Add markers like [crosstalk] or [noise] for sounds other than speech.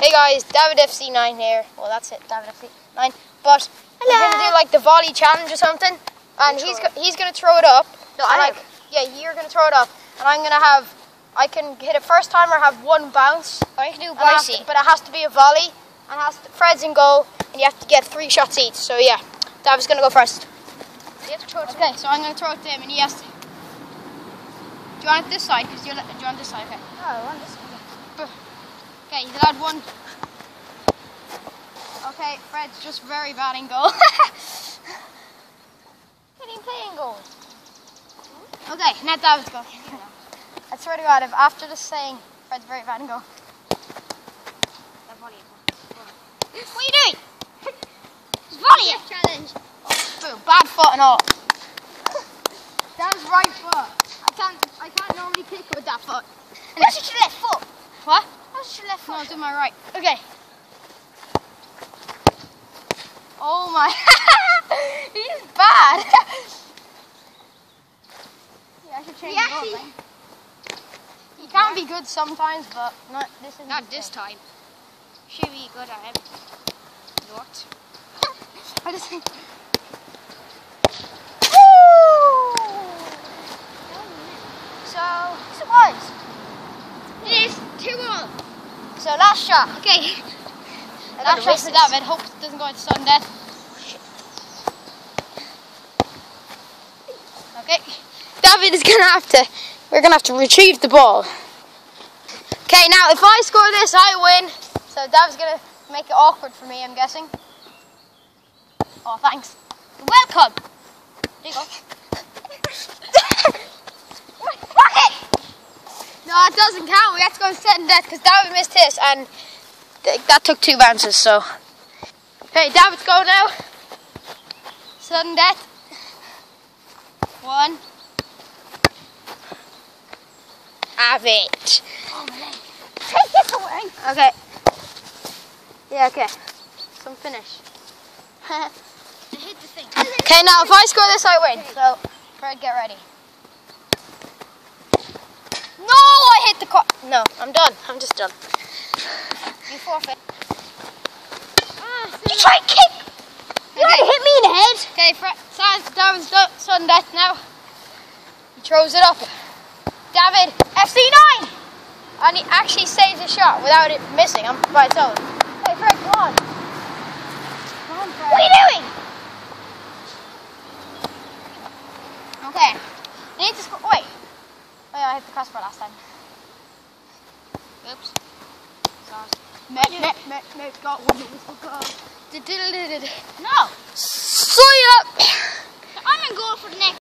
Hey guys, David FC9 here. Well, that's it, David FC9. But we're gonna do like the volley challenge or something, and he's go- he's gonna throw it up. No, and I like yeah, you're gonna throw it up, and I'm gonna have I can hit it first time or have one bounce. Or you can do and I have Boise. to- but it has to be a volley, and has to, Fred's in goal, and you have to get three shots each. So yeah, David's gonna go first. You have to throw it to Okay, so I'm gonna throw it to him, and he has to. Do you want it this side? Because you're. Do you want this side? Okay. Oh, I want this one. Okay, he's allowed one. Okay, Fred's just very bad in goal. He didn't play in goal. okay, now David's goal. I swear to God, if after this saying Fred's very bad in goal. What are you doing? [laughs] It's volley challenge. Boo, bad foot and all. That was right foot. I can't. I can't normally kick with that foot. And That's just your left foot. What? Just your left No, foot. do my right. Okay. Oh my. [laughs] He's bad. yeah, I should change up, actually- man. He can be good sometimes, but not this is Not this time. Should be good at him. Not. [laughs] I just think. So, yes it was. It is 2 all. So last shot. Okay. [laughs] Last shot for David. Hope it doesn't go into sudden death. Okay. David is gonna have to. We're gonna have to retrieve the ball. Okay. Now, if I score this, I win. So David's gonna make it awkward for me. I'm guessing. Oh, thanks. Welcome. There you go. No, it doesn't count. We have to go sudden death because David missed his, and th- that took two bounces. So, okay, David's go now. Sudden death. One. Have it. Oh, my leg. Take this away. Okay. Yeah. Okay. Some finish. [laughs] Okay, now if I score this, I win. So, Fred, get ready. No, I hit the car. No, I'm done. I'm just done. You forfeit. Ah, You try and kick. You Okay. hit me in the head. Okay, Fred, Sans, David's done, sudden death now. He throws it up. David, FC9! And he actually saves a shot without it missing I'm by its own. Hey, Fred, come on. Come on, Fred. What are you doing? Okay. I need to I hit the crossbar last time. Oops. Sorry. Mate, mate, mate, mate, got one wonderful goal. No! See ya! I'm in goal for the next.